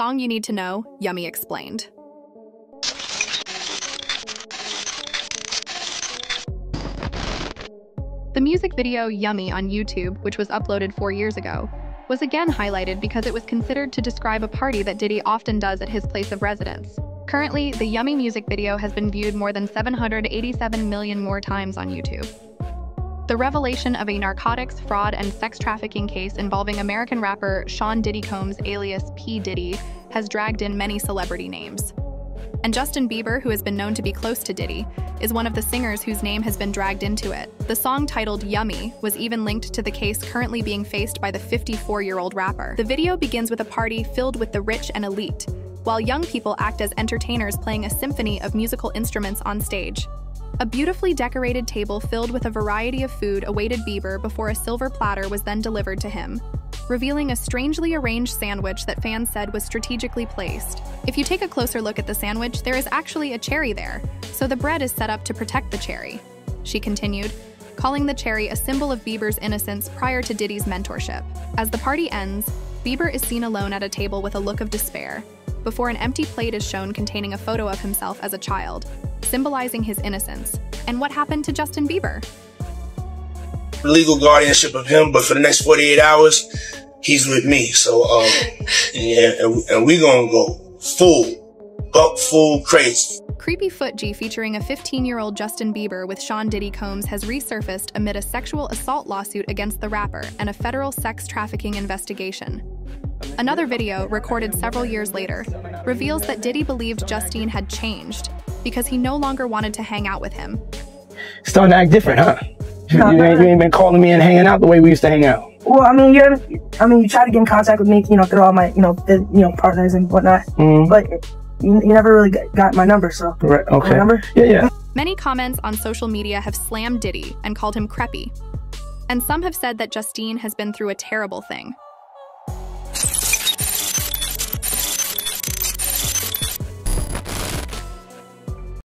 Song You Need to Know, Yummy explained. The music video Yummy on YouTube, which was uploaded four years ago, was again highlighted because it was considered to describe a party that Diddy often does at his place of residence. Currently, the Yummy music video has been viewed more than 787 million more times on YouTube. The revelation of a narcotics, fraud, and sex trafficking case involving American rapper Sean Diddy Combs alias P. Diddy has dragged in many celebrity names. And Justin Bieber, who has been known to be close to Diddy, is one of the singers whose name has been dragged into it. The song titled Yummy was even linked to the case currently being faced by the 54 year old rapper. The video begins with a party filled with the rich and elite, while young people act as entertainers playing a symphony of musical instruments on stage. A beautifully decorated table filled with a variety of food awaited Bieber before a silver platter was then delivered to him, revealing a strangely arranged sandwich that fans said was strategically placed. If you take a closer look at the sandwich, there is actually a cherry there, so the bread is set up to protect the cherry. She continued, calling the cherry a symbol of Bieber's innocence prior to Diddy's mentorship. As the party ends, Bieber is seen alone at a table with a look of despair, before an empty plate is shown containing a photo of himself as a child, symbolizing his innocence. And what happened to Justin Bieber? Legal guardianship of him, but for the next 48 hours, he's with me. So, um, yeah, and, and we gonna go full, buck full crazy. Creepy Foot G featuring a 15 year old Justin Bieber with Sean Diddy Combs has resurfaced amid a sexual assault lawsuit against the rapper and a federal sex trafficking investigation. Another video, recorded several years later, reveals that Diddy believed Justine had changed because he no longer wanted to hang out with him. Starting to act different, huh? You, ain't, you ain't been calling me and hanging out the way we used to hang out. Well, I mean, you're, I mean, you try to get in contact with me, you know, through all my, you know, you know, partners and whatnot. Mhm. But you, you never really got, got my number, so. Right, okay. Remember? Yeah, yeah. Many comments on social media have slammed Diddy and called him creppy. And some have said that Justine has been through a terrible thing.